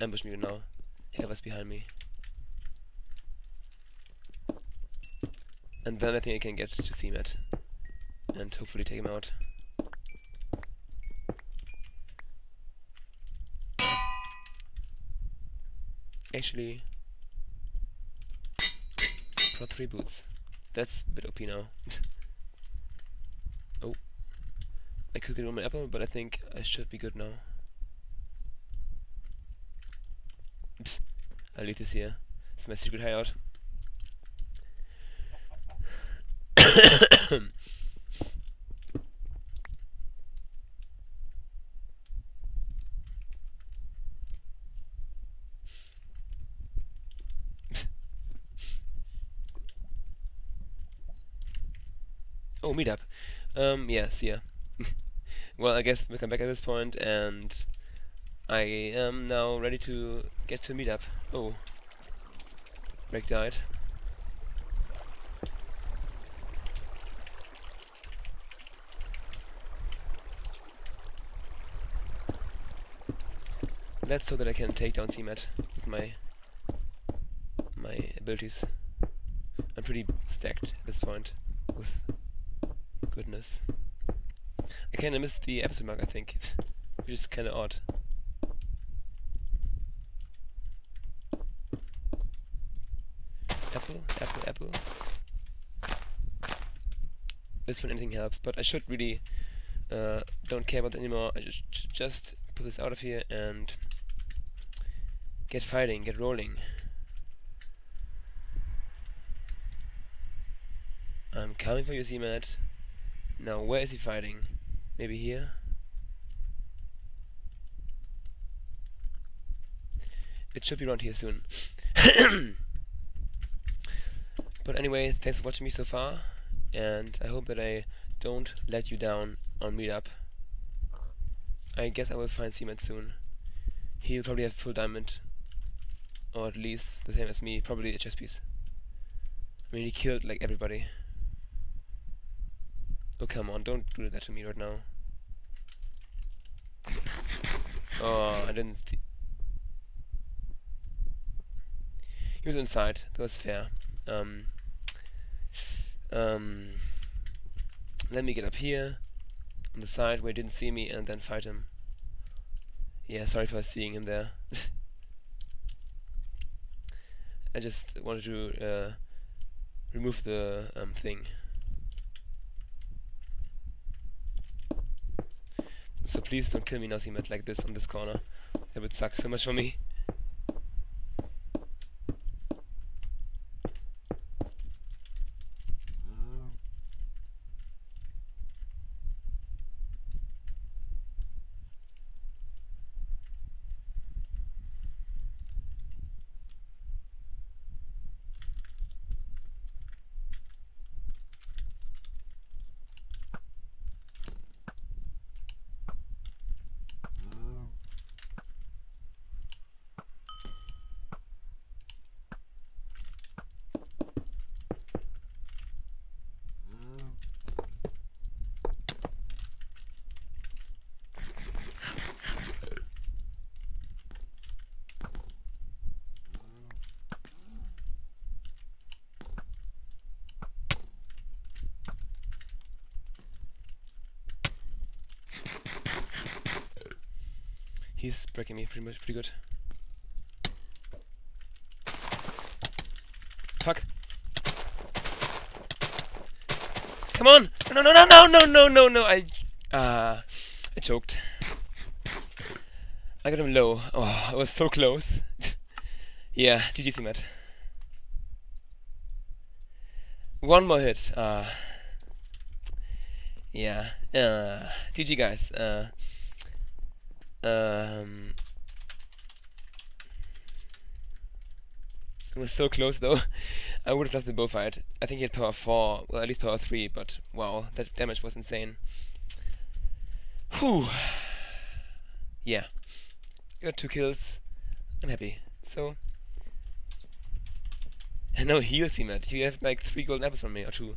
ambush me now. Was behind me. And then I think I can get to CMAT. And hopefully take him out. Actually... Pro 3 boots. That's a bit OP now. oh. I could get one more apple, but I think I should be good now. I'll leave this here. It's my secret hideout. oh, meetup. Um, yes, yeah, well, I guess we come back at this point, and I am now ready to get to meet up. Oh. Break died. That's so that I can take down CMAT with my my abilities. I'm pretty stacked at this point with goodness. I kinda missed the episode mark I think, which is kinda odd. Apple, apple, apple. This one anything helps, but I should really uh, don't care about it anymore. I just just put this out of here and get fighting, get rolling. I'm coming for you, CMAT. Now, where is he fighting? Maybe here? It should be around here soon. but anyway, thanks for watching me so far, and I hope that I don't let you down on Meetup. I guess I will find CMAT soon. He'll probably have full diamond, or at least the same as me, probably a chess piece. I mean, he killed like everybody. Oh, come on, don't do that to me right now. Oh, I didn't... See He was inside, that was fair. Um, um, let me get up here, on the side where he didn't see me, and then fight him. Yeah, sorry for seeing him there. I just wanted to uh, remove the um, thing. So please don't kill me CMAT, like this on this corner. That would suck so much for me. He's breaking me pretty much pretty good. Fuck. Come on! No no no no no no no no I uh I choked. I got him low. Oh, I was so close. yeah, GG CMAT. One more hit. Uh yeah. Uh GG guys. Uh um, it was so close though. I would have lost the bow fight. I think he had power 4, well at least power 3, but wow, that damage was insane. Whew. Yeah. Got two kills. I'm happy. So... And no heal, CMAT. You have like three golden apples from me, or two.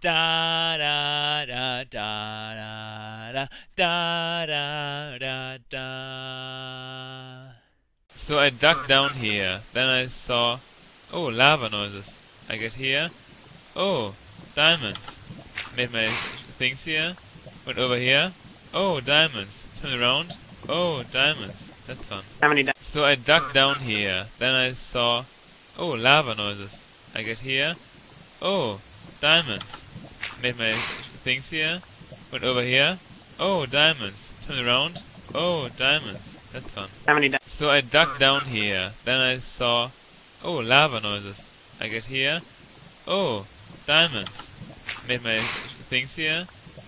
da da da da da da da da da da So I ducked down here, then I saw oh lava noises. I get here. Oh, diamonds. Made my things here. Went over here. Oh, diamonds. Turned around. Oh, diamonds. That's fun. How many So I ducked down here. Then I saw, oh, lava noises. I get here. Oh, diamonds. Made my things here. Went over here. Oh, diamonds. Turn around. Oh, diamonds. That's fun. How many di- So I ducked down here. Then I saw, oh, lava noises. I get here. Oh, diamonds. Made my things here.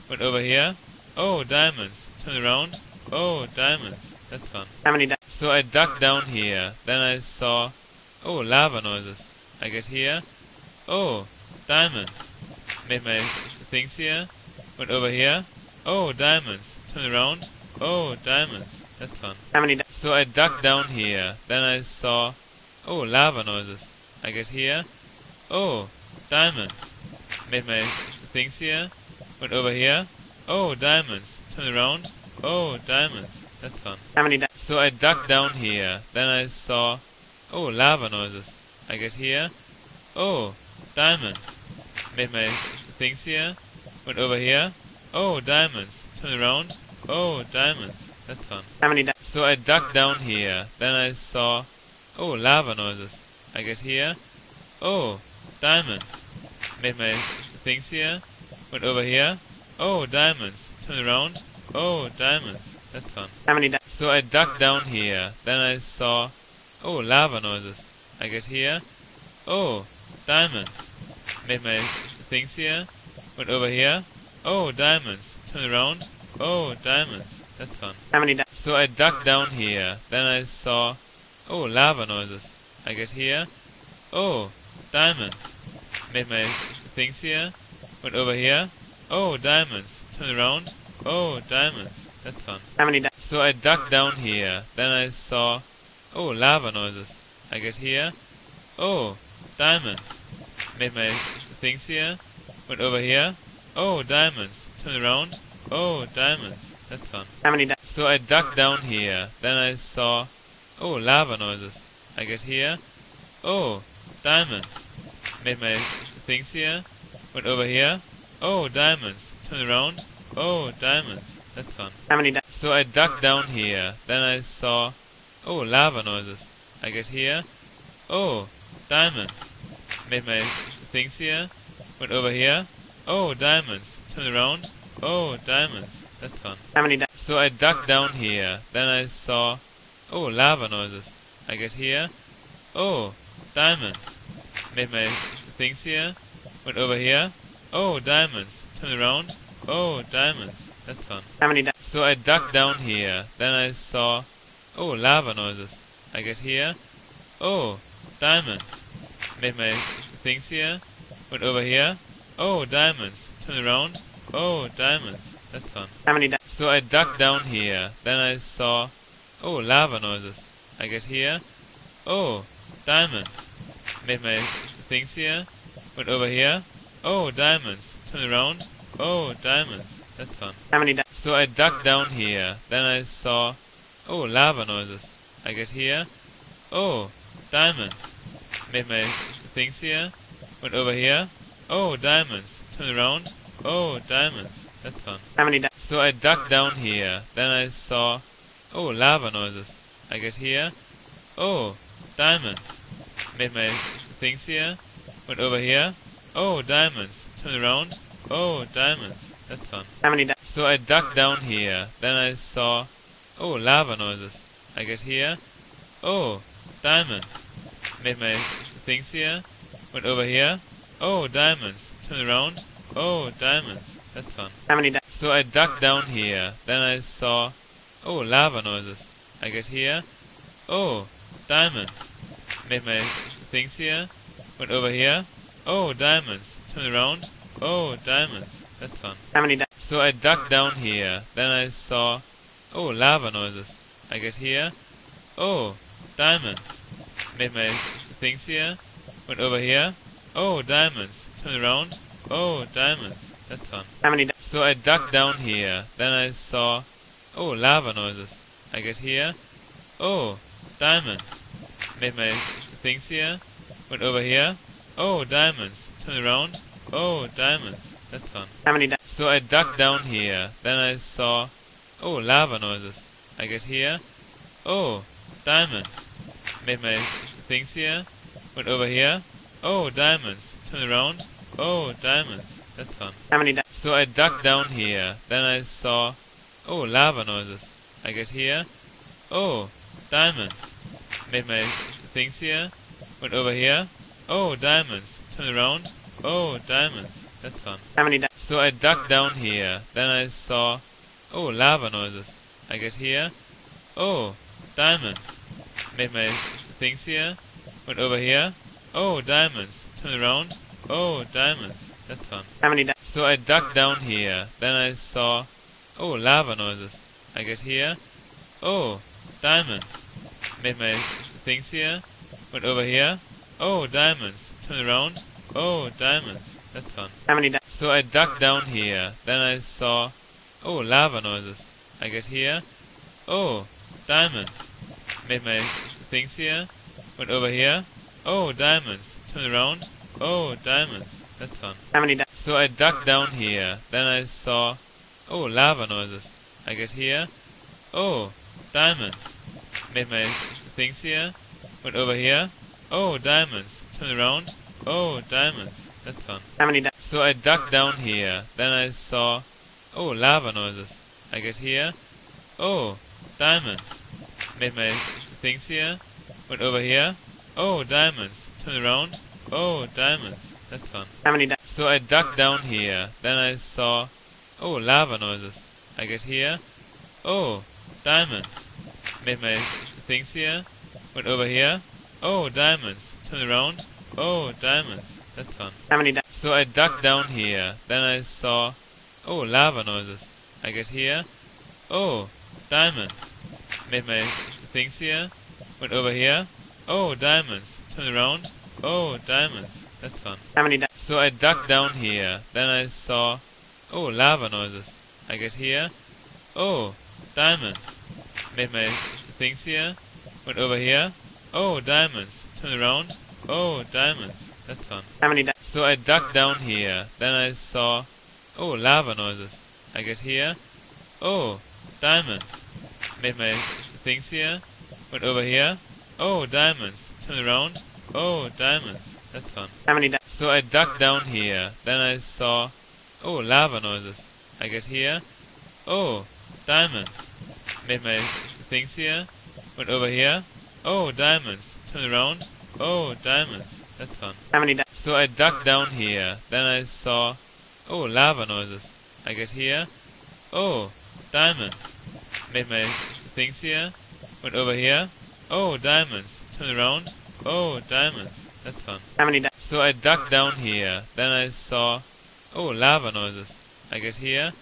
Went over here. Oh, diamonds. Turn around. Oh, diamonds. That's fun. How many di- So I ducked down here. Then I saw, oh, lava noises. I get here. Oh, diamonds. Made my things here. Went over here. Oh, diamonds. Turn around. Oh, diamonds. That's fun. How many So I ducked down here. Then I saw, oh, lava noises. I get here. Oh, diamonds. Made my things here. Went over here. Oh, diamonds. Turn around. Oh, diamonds. That's fun. How many So I ducked down here. Then I saw, oh, lava noises. I get here. Oh, diamonds. Made my things here. Went over here. Oh, diamonds. Turn around. Oh, diamonds. That's fun. How many di- So I ducked down here. Then I saw, oh, lava noises. I get here. Oh, diamonds. Made my things here. Went over here. Oh, diamonds. Turn around. Oh, diamonds. That's fun. How many di- So I ducked down here. Then I saw, oh, lava noises. I get here. Oh, diamonds. Made my things here. Went over here. Oh, diamonds. Turn around. Oh, diamonds. That's fun. How many So I ducked down here. Then I saw, oh, lava noises. I get here. Oh, diamonds. Made my things here. Went over here. Oh, diamonds. Turn around. Oh, diamonds. That's fun. How many So I ducked down here. Then I saw, oh, lava noises. I get here. Oh, diamonds. Made my things here. Went over here. Oh, diamonds. Turn around. Oh, diamonds. That's fun. How many So I ducked down here. Then I saw, oh, lava noises. I get here. Oh, diamonds. Made my things here. Went over here. Oh, diamonds. Turn around. Oh, diamonds. That's fun. How many So I ducked down here. Then I saw, oh, lava noises. I get here. Oh, diamonds. Made my things here. Went over here. Oh, diamonds. Turned around. Oh, diamonds. That's fun. How many So I ducked down here. Then I saw, oh, lava noises. I get here. Oh, diamonds. Made my things here. Went over here. Oh, diamonds. Turned around. Oh, diamonds. That's fun. How many So I ducked down here. Then I saw, oh, lava noises. I get here. Oh, diamonds. Made my things here. Went over here. Oh, diamonds. Turn around. Oh, diamonds. That's fun. How many di- So I ducked down here. Then I saw, oh, lava noises. I get here. Oh, diamonds. Made my things here. Went over here. Oh, diamonds. Turn around. Oh, diamonds. That's fun. How many So I ducked down here. Then I saw, oh, lava noises. I get here. Oh, diamonds. Made my things here. Went over here. Oh, diamonds. Turn around. Oh, diamonds. That's fun. How many So I ducked down here. Then I saw, oh, lava noises. I get here. Oh, diamonds. Made my things here. Went over here. Oh, diamonds. Turn around. Oh, diamonds. That's fun. How many So I ducked down here. Then I saw, oh, lava noises. I get here. Oh, diamonds. Made my things here. Went over here. Oh, diamonds. Turn around. Oh, diamonds. That's fun. How many diamonds? So I ducked down here. Then I saw, oh, lava noises. I get here. Oh, diamonds. Made my things here. Went over here. Oh, diamonds. Turn around. Oh, diamonds. That's fun. How many diamonds? So I ducked down here. Then I saw, oh, lava noises. I get here. Oh, diamonds. Made my things here. Went over here. Oh, diamonds. Turn around. Oh, diamonds. That's fun. How many? So I dug down here. Then I saw, oh, lava noises. I get here. Oh, diamonds. Made my things here. Went over here. Oh, diamonds. Turn around. Oh, diamonds. That's fun. How many? So I dug down here. Then I saw, oh, lava noises. I get here. Oh, diamonds. Made my things here. Went over here. Oh, diamonds. Turn around. Oh, diamonds. That's fun. How many diamonds? So I dug down here. Then I saw, oh, lava noises. I get here. Oh, diamonds. Made my things here. Went over here. Oh, diamonds. Turn around. Oh, diamonds. That's fun. How many diamonds? So I dug down here. Then I saw, oh, lava noises. I get here. Oh, diamonds. Made my things here. Went over here. Oh, diamonds. Turn around. Oh, diamonds. That's fun. How many diamonds? So I dug down here. Then I saw, oh, lava noises. I get here. Oh, diamonds. Made my things here. Went over here. Oh, diamonds. Turn around. Oh, diamonds. That's fun. How many diamonds? So I dug down here. Then I saw, oh, lava noises. I get here. Oh, diamonds. Made my things here. Went over here. Oh, diamonds. Turned around. Oh, diamonds. That's fun. How many diamonds? So I dug down here. Then I saw, oh, lava noises. I get here. Oh, diamonds. Made my things here. Went over here. Oh, diamonds. Turned around. Oh, diamonds. That's fun. How many diamonds? So I dug down here. Then I saw, oh, lava noises. I get here. Oh, diamonds. Made my things here. Went over here. Oh, diamonds. Turn around. Oh, diamonds. That's fun. How many diamonds? So I dug down here. Then I saw, oh, lava noises. I get here. Oh, diamonds. Made my things here. Went over here. Oh, diamonds. Turn around. Oh, diamonds. That's fun. How many diamonds? So I dug down here. Then I saw, oh, lava noises. I get here. Oh, diamonds. Made my things here. Went over here. Oh, diamonds. Turn around. Oh, diamonds. That's fun. How many diamonds? So I dug down here. Then I saw, oh, lava noises. I get here. Oh, diamonds. Made my things here. Went over here. Oh, diamonds. Turn around. Oh, diamonds. That's fun. How many diamonds? So I dug down here. Then I saw, oh, lava noises. I get here. Oh, diamonds. Made my things here. Went over here. Oh, diamonds. Turn around. Oh, diamonds. That's fun. How many diamonds? So I dug down here. Then I saw, oh, lava noises. I get here. Oh, diamonds. Made my things here. Went over here. Oh, diamonds. Turn around. Oh, diamonds. That's fun. How many diamonds? So I dug down here. Then I saw, oh, lava noises. I get here. Oh, diamonds. Made my things here. Went over here. Oh, diamonds. Turn around. Oh, diamonds. That's fun. How many diamonds? So I ducked down here. Then I saw, oh, lava noises. I get here.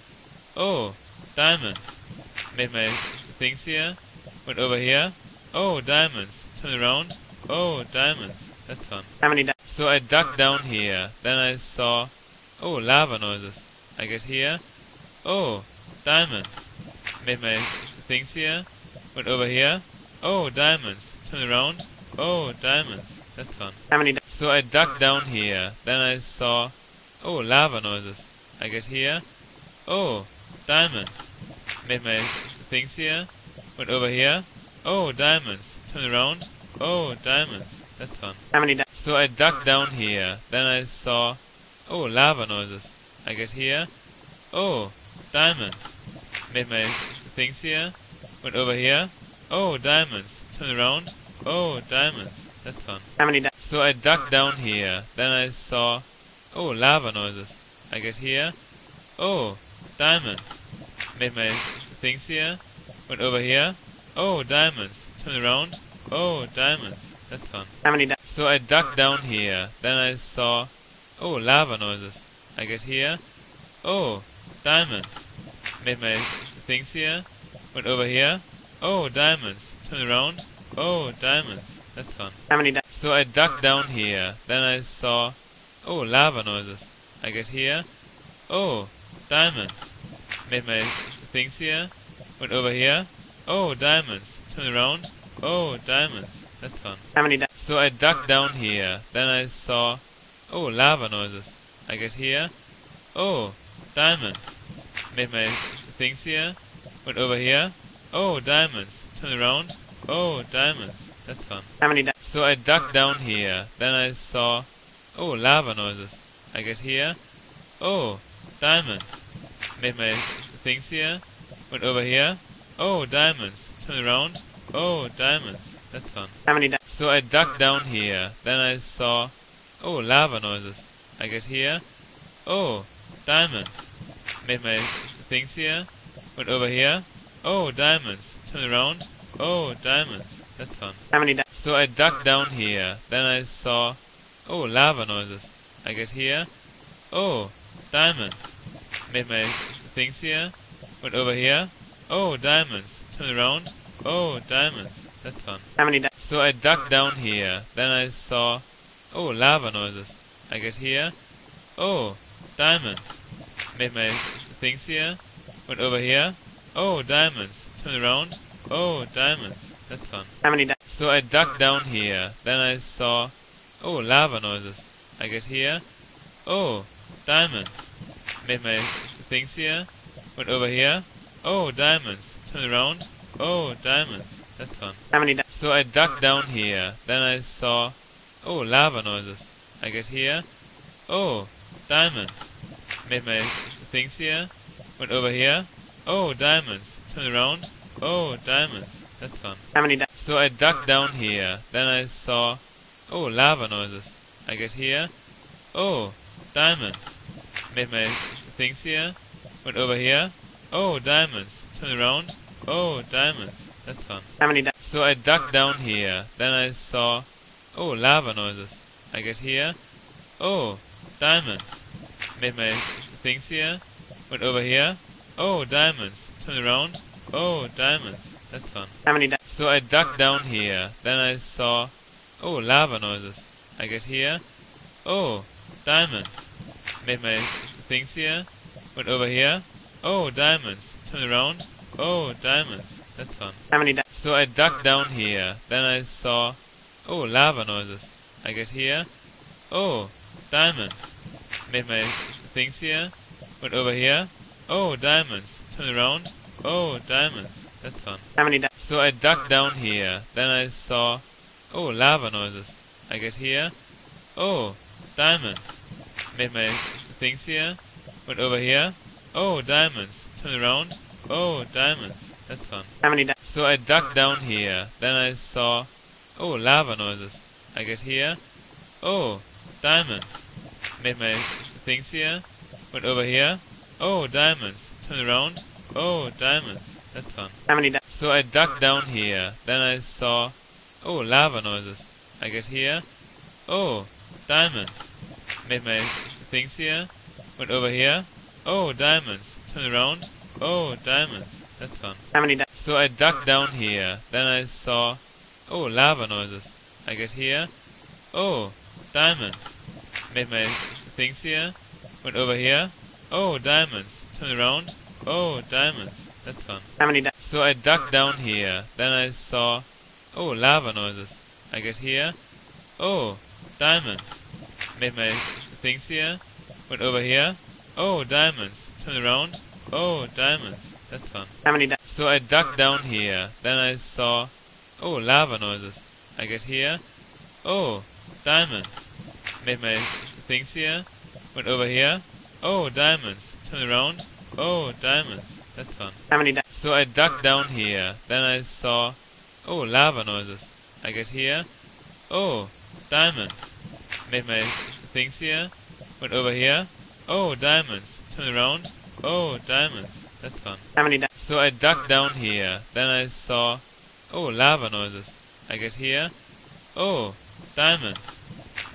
Oh, diamonds. Made my things here. Went over here. Oh, diamonds. Turn around. Oh, diamonds. That's fun. How many diamonds? So I ducked down here. Then I saw, oh, lava noises. I get here. Oh, diamonds. Made my things here. Went over here. Oh, diamonds. Turn around. Oh, diamonds. That's fun. How many? So I dug down here. Then I saw, oh, lava noises. I get here. Oh, diamonds. Made my things here. Went over here. Oh, diamonds. Turn around. Oh, diamonds. That's fun. How many? So I dug down here. Then I saw, oh, lava noises. I get here. Oh, diamonds. Made my things here. Went over here. Oh, diamonds. Turn around. Oh, diamonds. That's fun. How many diamonds? So I dug down here. Then I saw, oh, lava noises. I get here. Oh, diamonds. Made my things here. Went over here. Oh, diamonds. Turn around. Oh, diamonds. That's fun. How many di- So I ducked down here. Then I saw, oh, lava noises. I get here. Oh, diamonds. Made my things here. Went over here. Oh, diamonds. Turn around. Oh, diamonds. That's fun. How many di- So I ducked down here. Then I saw, oh, lava noises. I get here. Oh, diamonds. Made my things here. Went over here. Oh, diamonds. Turn around. Oh, diamonds. That's fun. How many di- So I ducked down here. Then I saw, oh, lava noises. I get here. Oh, diamonds. Made my things here. Went over here. Oh, diamonds. Turn around. Oh, diamonds. That's fun. How many So I ducked down here. Then I saw, oh, lava noises. I get here. Oh, diamonds. Made my things here. Went over here. Oh, diamonds. Turn around. Oh, diamonds. That's fun. How many So I ducked down here. Then I saw, oh, lava noises. I get here. Oh, diamonds. Made my things here. Went over here. Oh, diamonds. Turn around. Oh, diamonds. That's fun. How many So I ducked down here. Then I saw, oh, lava noises. I get here. Oh, diamonds. Made my things here. Went over here. Oh, diamonds. Turn around. Oh, diamonds. That's fun. How many So I ducked down here. Then I saw, oh, lava noises. I get here. Oh, diamonds. Made my things here. Went over here. Oh, diamonds. Turn around. Oh, diamonds. That's fun. How many di- So I ducked down here. Then I saw, oh, lava noises. I get here. Oh, diamonds. Made my things here. Went over here. Oh, diamonds. Turn around. Oh, diamonds. That's fun. How many So I ducked down here. Then I saw, oh, lava noises. I get here. Oh, diamonds. Made my things here. Went over here. Oh, diamonds. Turn around. Oh, diamonds. That's fun. How many So I ducked down here. Then I saw, oh, lava noises. I get here. Oh, diamonds. Made my things here. Went over here. Oh, diamonds. Turn around. Oh, diamonds. That's fun. How many So I ducked down here. Then I saw, oh, lava noises. I get here. Oh, diamonds. Made my things here. Went over here. Oh, diamonds. Turn around. Oh, diamonds. That's fun. How many So I ducked down here. Then I saw, oh, lava noises. I get here. Oh, diamonds. Made my things here. Went over here. Oh, diamonds. Turn around. Oh, diamonds. That's fun. How many So I ducked down here. Then I saw, oh, lava noises. I get here. Oh, diamonds. Made my things here. Went over here. Oh, diamonds. Turn around. Oh, diamonds. That's fun. How many di- So I ducked down here. Then I saw, oh, lava noises. I get here. Oh, diamonds. Made my things here. Went over here. Oh, diamonds. Turn around. Oh, diamonds. That's fun. How many di- So I ducked down here. Then I saw, oh, lava noises. I get here. Oh, diamonds. Made my things here. Went over here. Oh, diamonds. Turn around. Oh, diamonds. That's fun. How many di- So I ducked down here. Then I saw, oh, lava noises. I get here. Oh, diamonds. Made my things here. Went over here. Oh, diamonds. Turn around. Oh, diamonds. That's fun. How many di- So I ducked down here. Then I saw, oh, lava noises. I get here. Oh, diamonds. Made my things here. Went over here. Oh, diamonds. Turn around. Oh, diamonds. That's fun. How many So I ducked down here. Then I saw, oh, lava noises. I get here. Oh, diamonds. Made my things here. Went over here. Oh, diamonds. Turn around. Oh, diamonds. That's fun. How many So I ducked down here. Then I saw, oh, lava noises. I get here. Oh, diamonds. Made my things here. Went over here. Oh, diamonds. Turn around. Oh, diamonds. That's fun. How many di- So I ducked down here. Then I saw, oh, lava noises. I get here. Oh, diamonds. Made my things here. Went over here. Oh, diamonds. Turn around. Oh, diamonds. That's fun. How many diamonds? So I dug down here. Then I saw... Oh, lava noises. I get here. Oh, diamonds.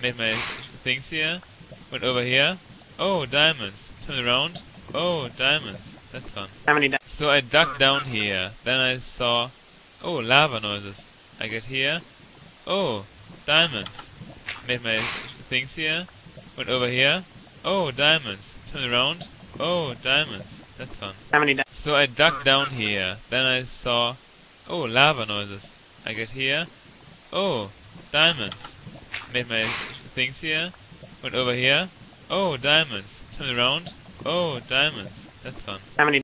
Made my things here. Went over here. Oh, diamonds. Turn around. Oh, diamonds. That's fun. How many diamonds? So I dug down here. Then I saw... Oh, lava noises. I get here. Oh, diamonds. Made my things here. Went over here. Oh, diamonds. Turn around. Oh, diamonds. That's fun. How many diamonds? So I dug down here. Then I saw... Oh, lava noises. I get here. Oh, diamonds. Made my things here. Went over here. Oh, diamonds. Turn around. Oh, diamonds. That's fun. How many